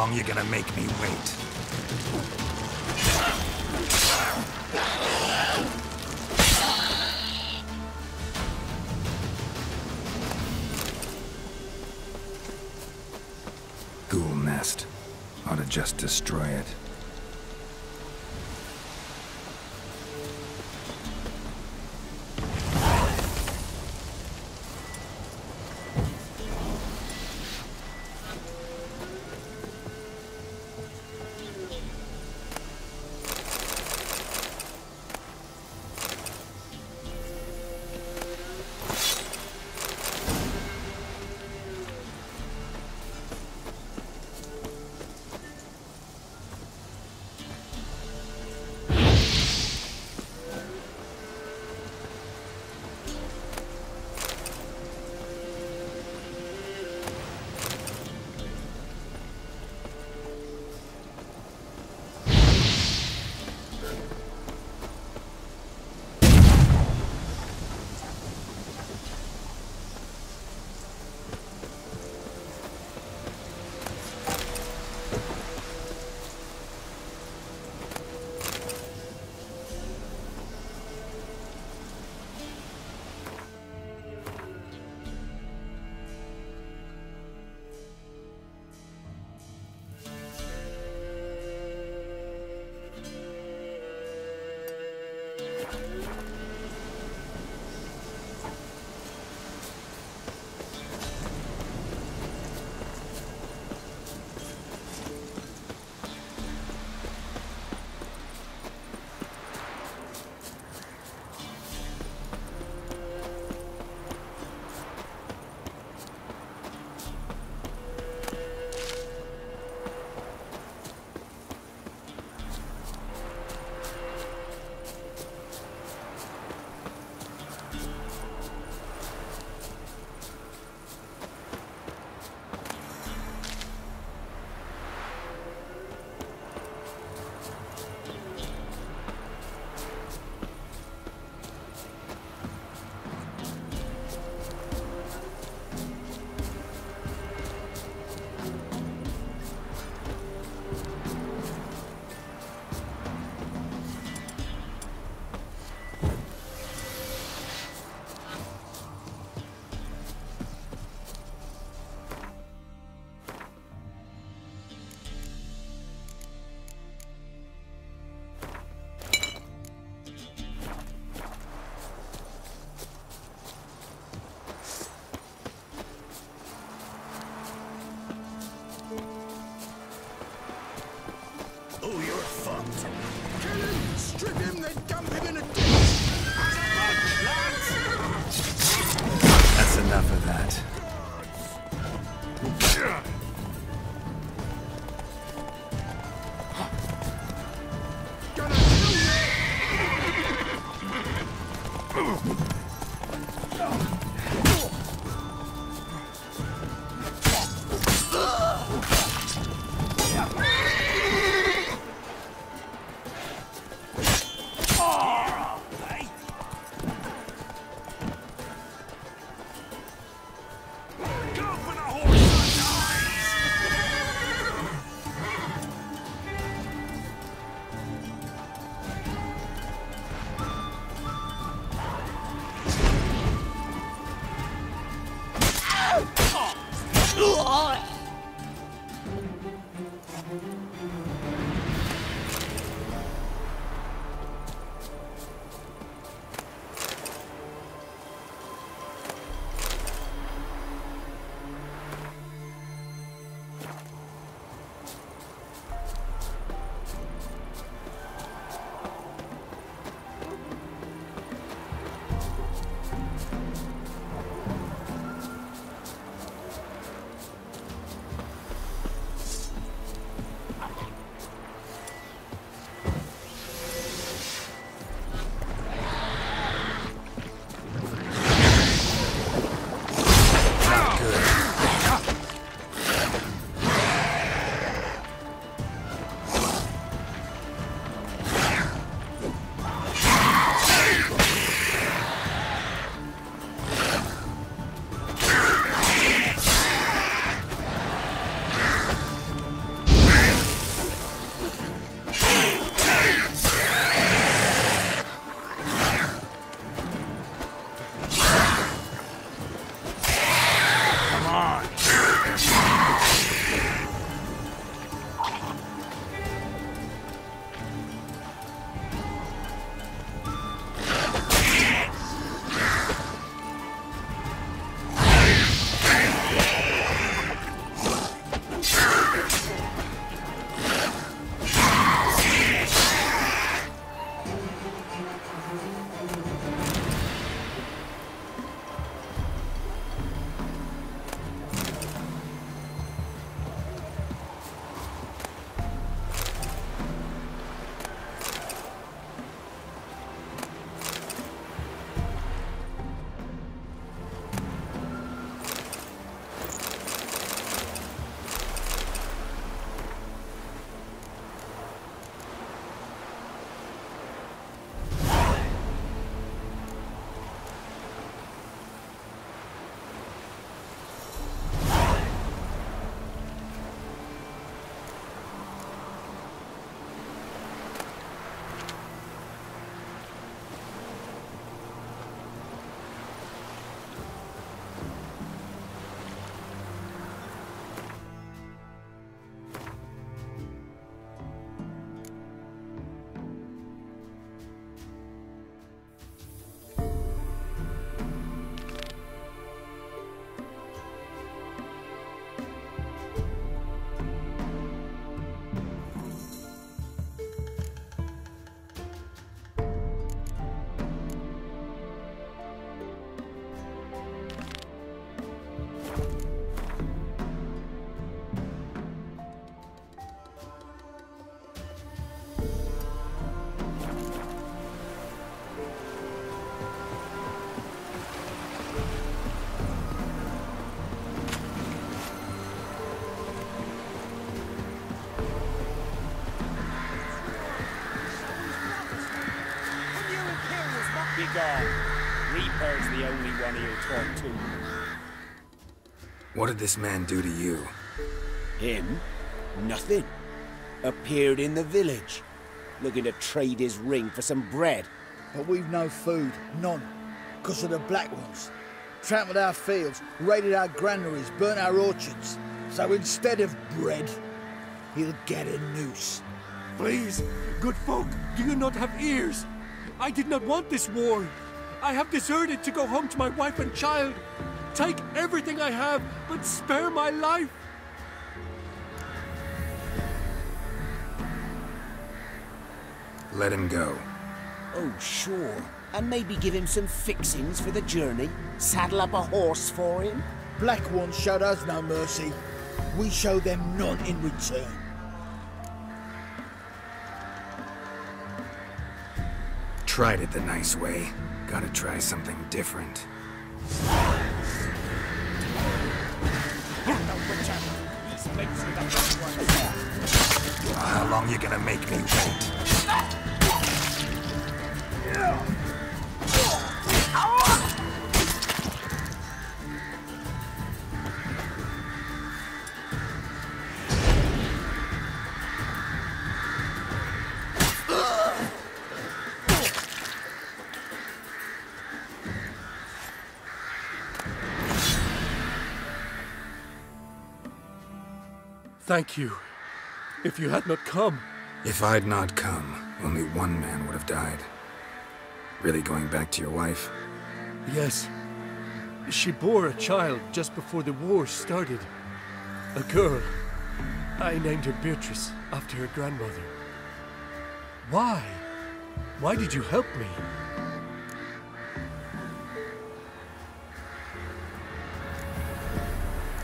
Long you gonna make me wait? Ghoul nest. Ought to just destroy it. all right. What did this man do to you? Him? Nothing. Appeared in the village, looking to trade his ring for some bread. But we've no food, none, because of the Black Ones. Trampled our fields, raided our granaries, burnt our orchards. So instead of bread, he'll get a noose. Please, good folk, do you not have ears? I did not want this war. I have deserted to go home to my wife and child. Take everything I have, but spare my life. Let him go. Oh, sure. And maybe give him some fixings for the journey. Saddle up a horse for him. Black Ones showed us no mercy. We show them none in return. Tried it the nice way. Gotta try something different. Long you gonna make me wait? Thank you. If you had not come, If I'd not come, only one man would have died. Really going back to your wife? yes. She bore a child just before the war started. A girl. I named her Beatrice after her grandmother. Why? Why did you help me?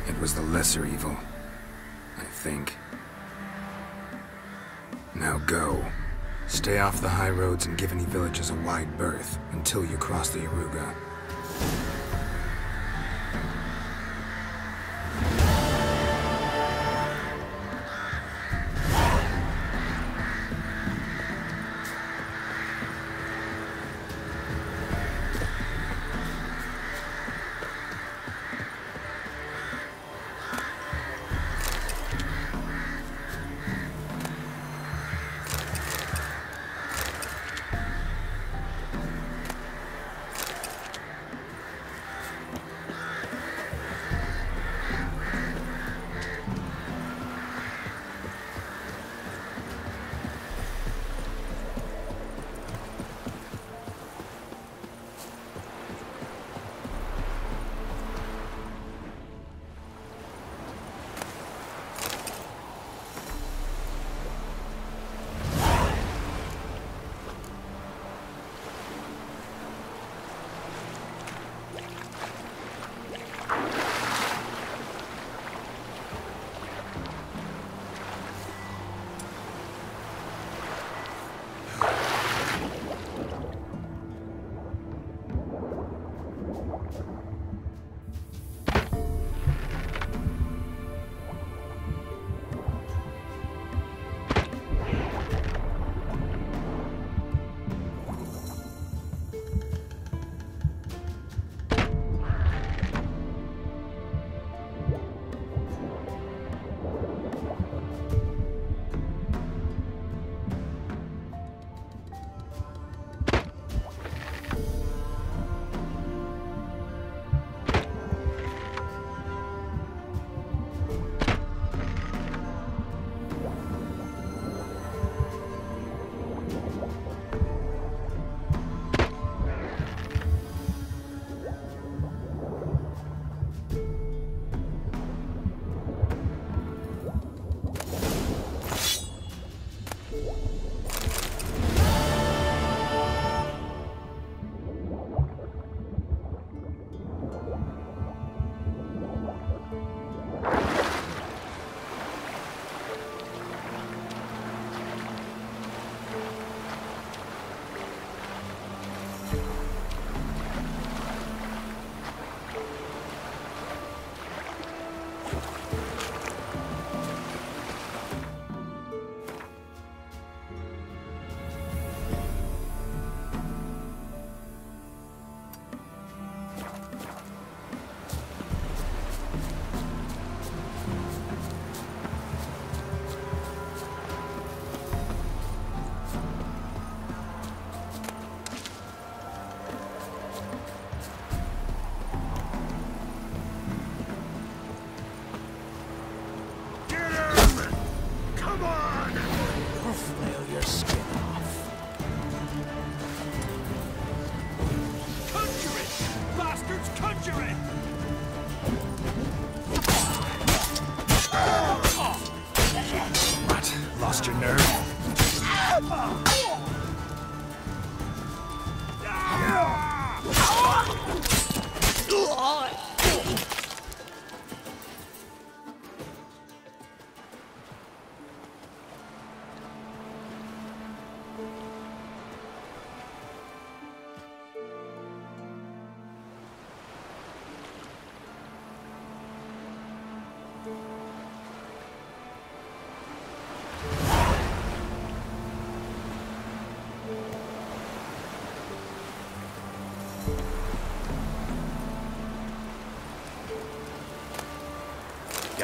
It was the lesser evil. I think. Now go. Stay off the high roads and give any villages a wide berth until you cross the Yaruga.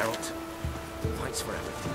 Geralt, thanks for everything.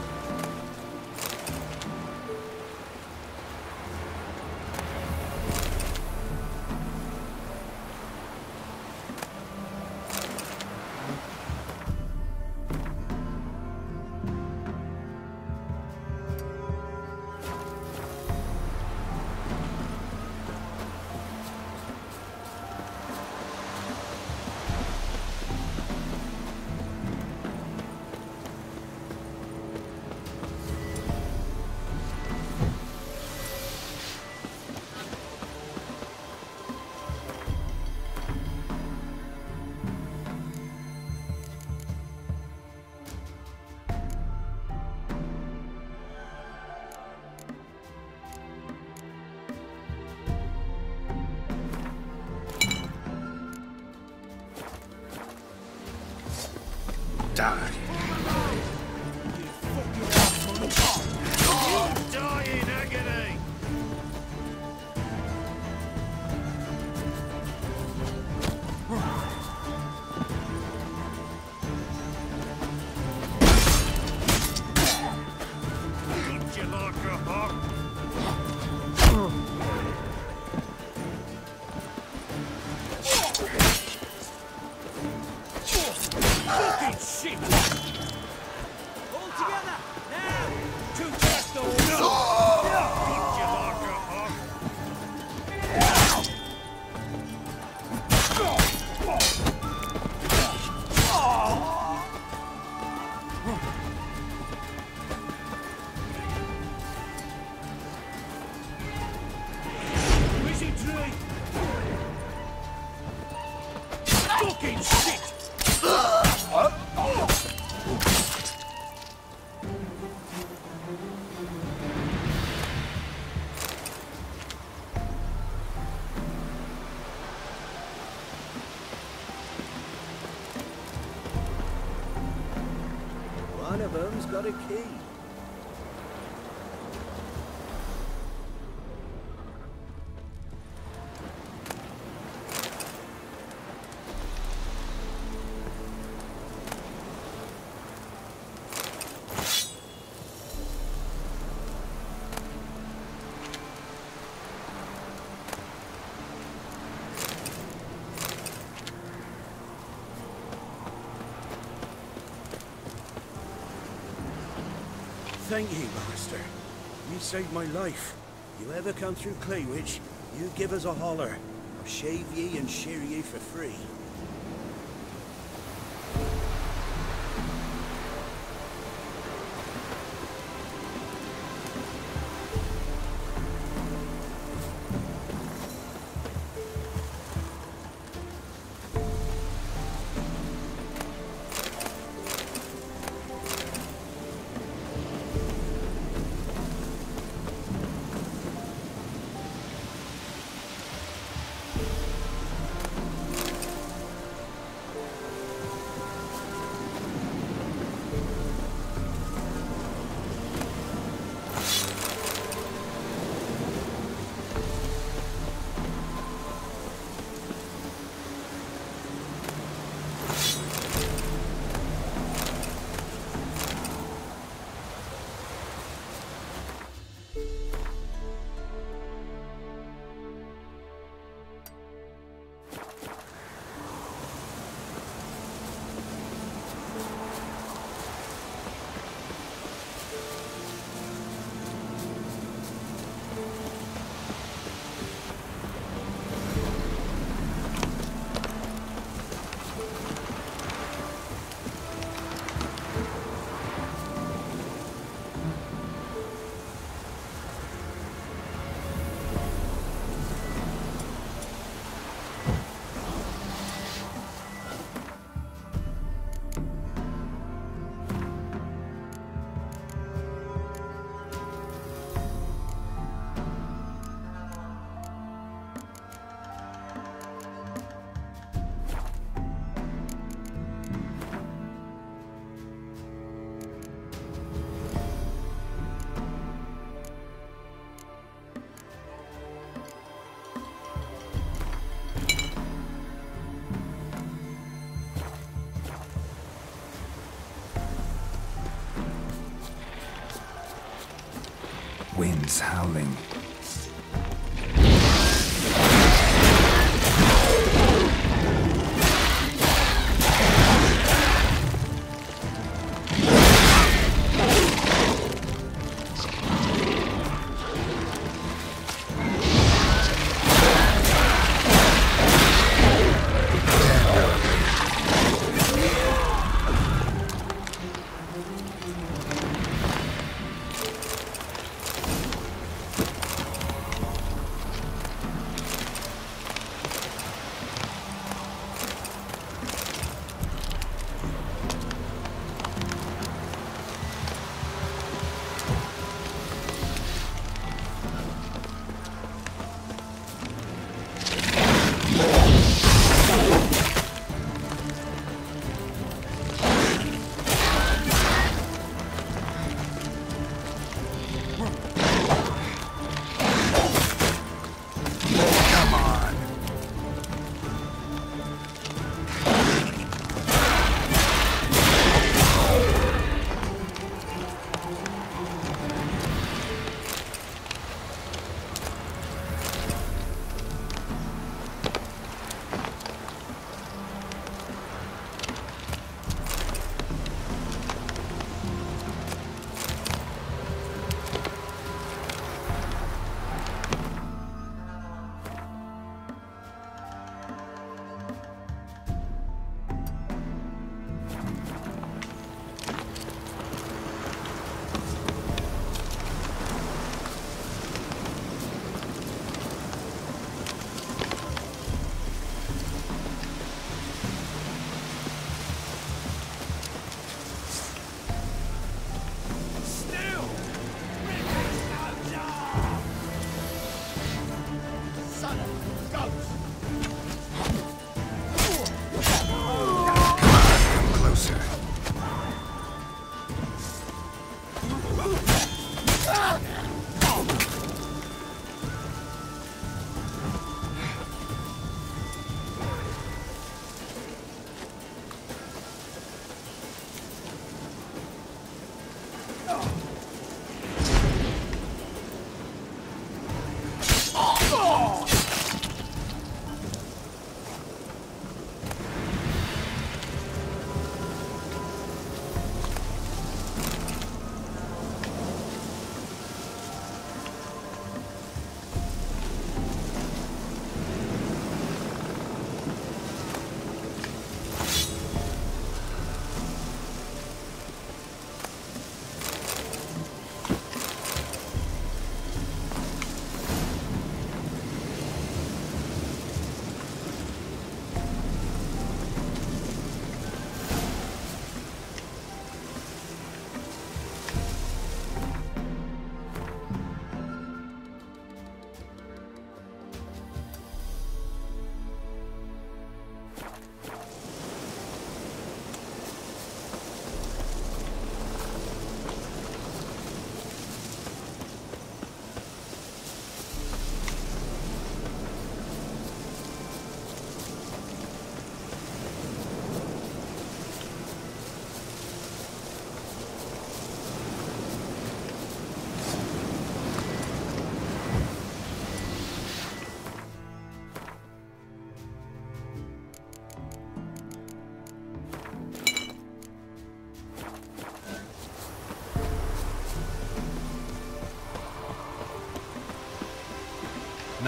Die. Got a Thank you, Master. You saved my life. You ever come through Claywitch, you give us a holler. I'll shave ye and shear ye for free. Howling.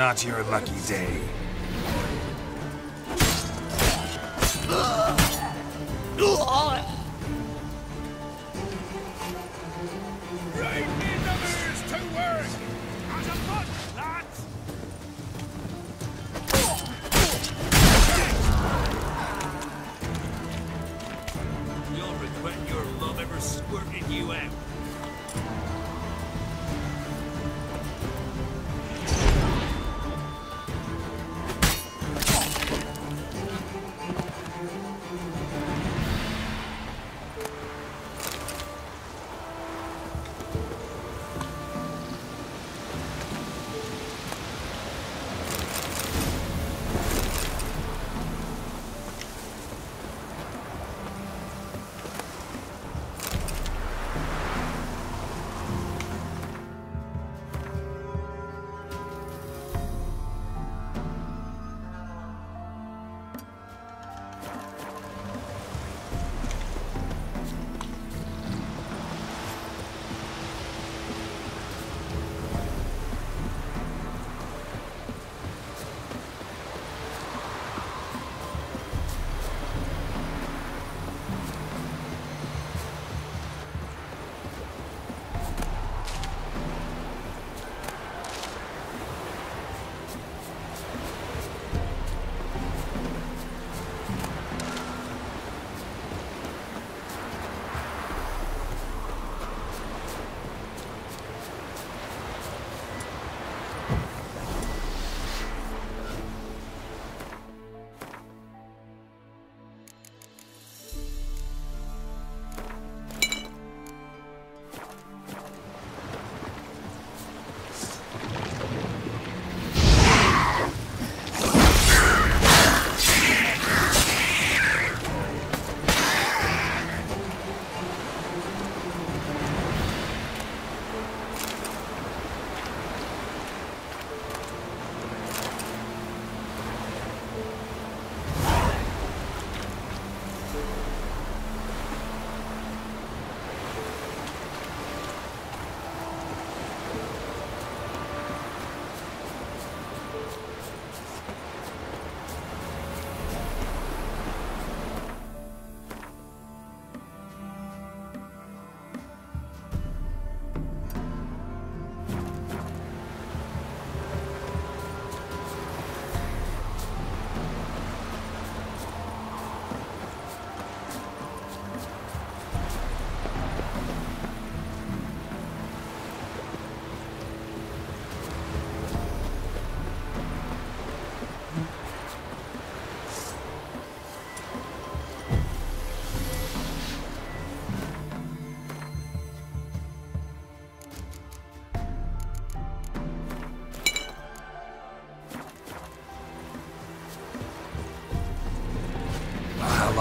Not your lucky day. Right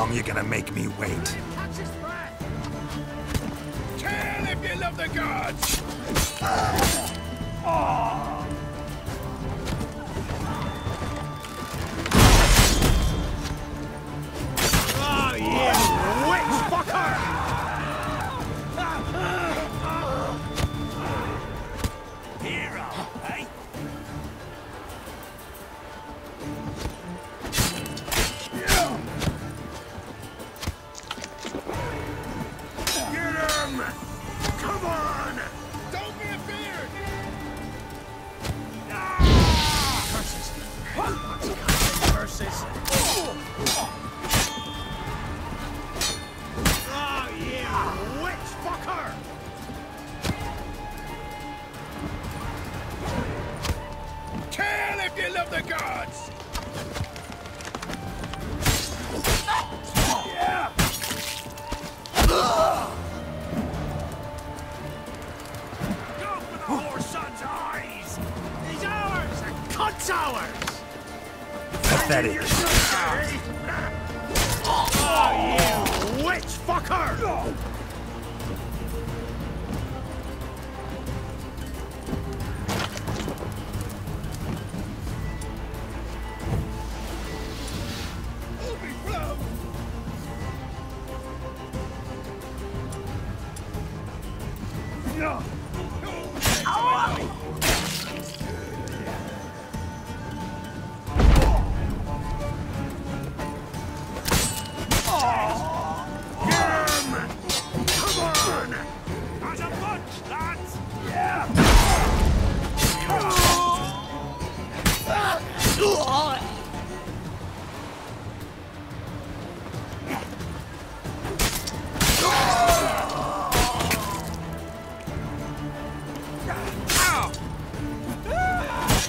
long you gonna make me wait? Kill if you love the gods! Oh.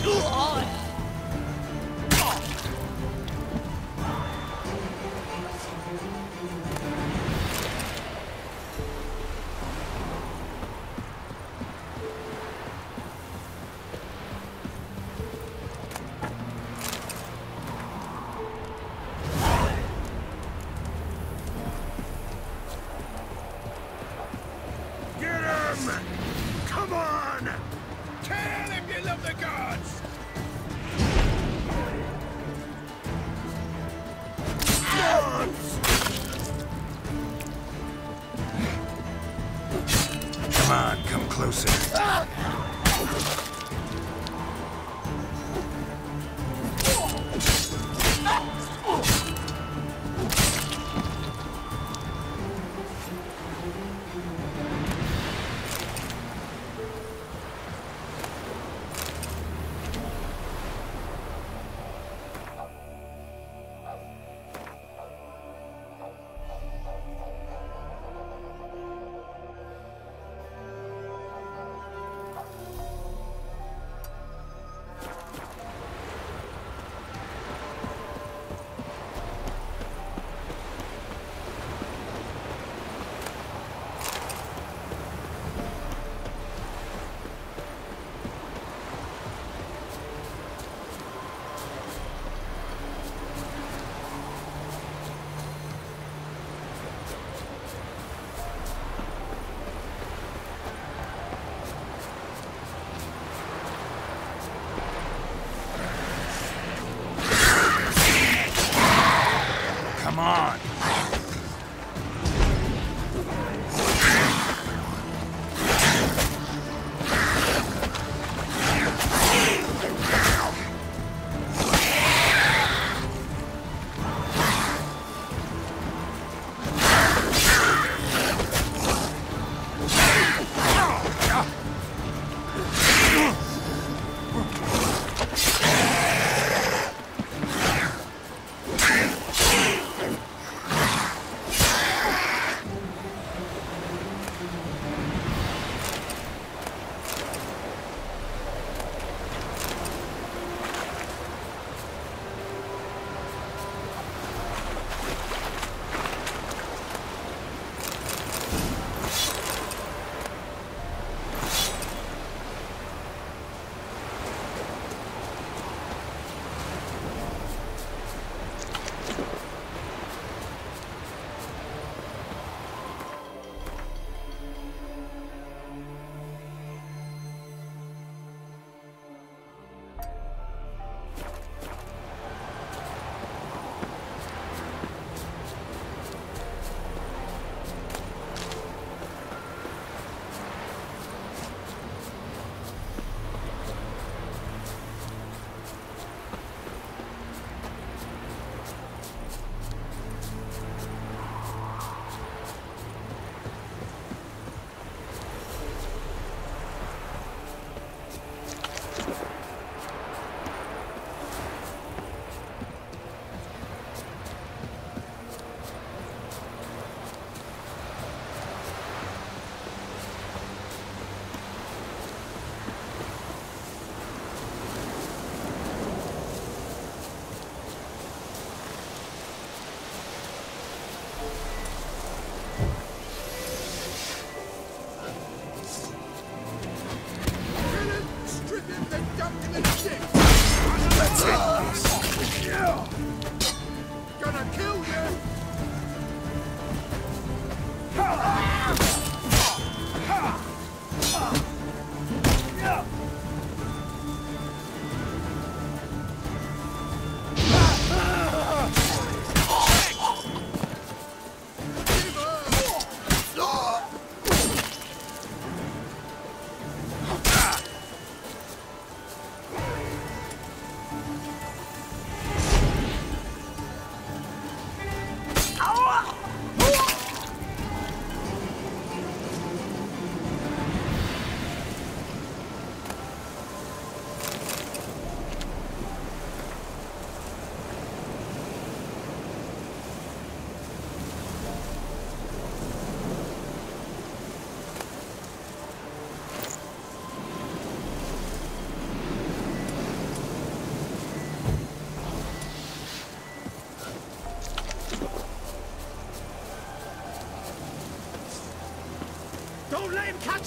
Go on!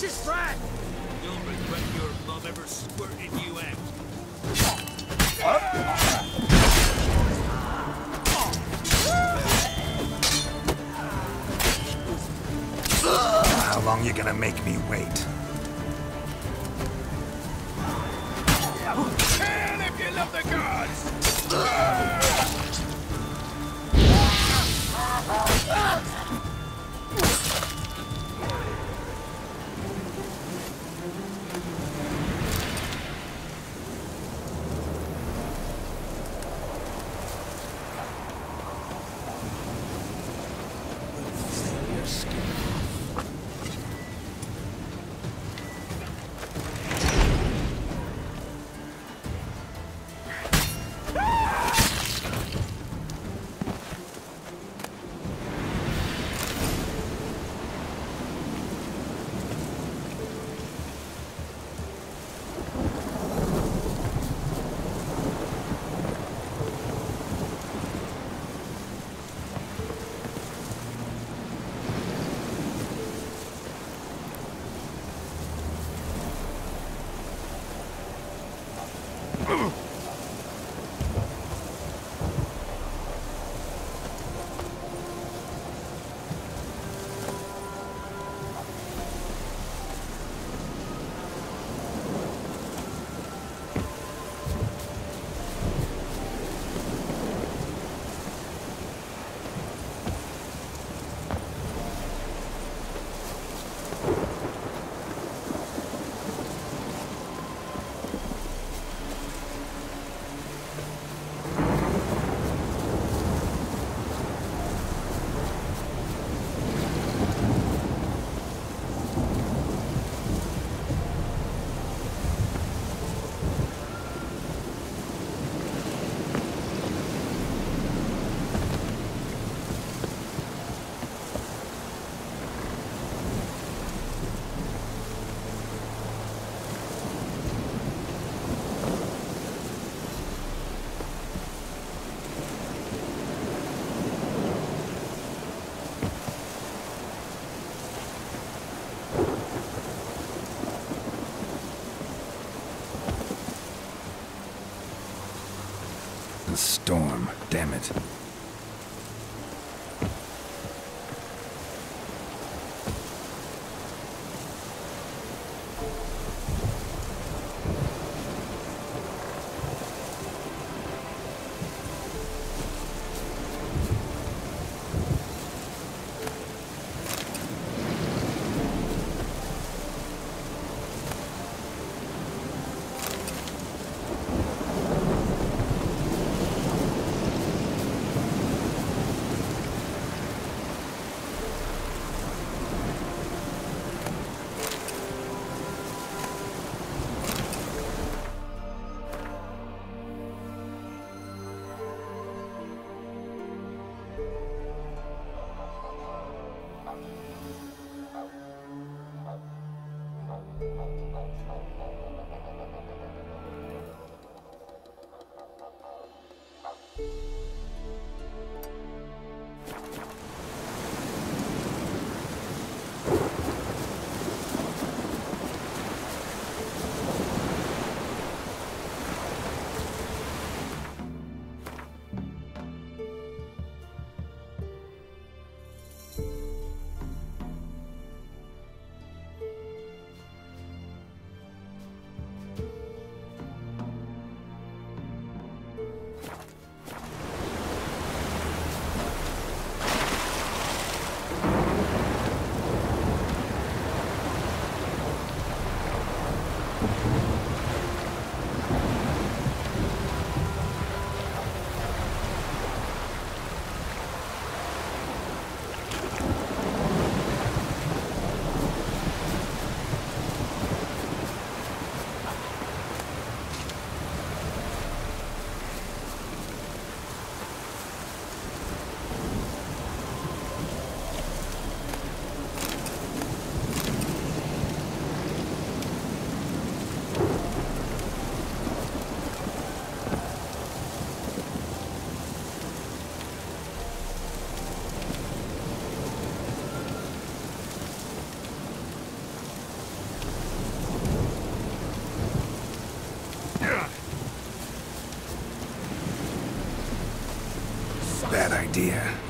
His friend! You'll regret your love ever squirted you out. How long you gonna make me wait? And if you love the gods! Ah! Idea.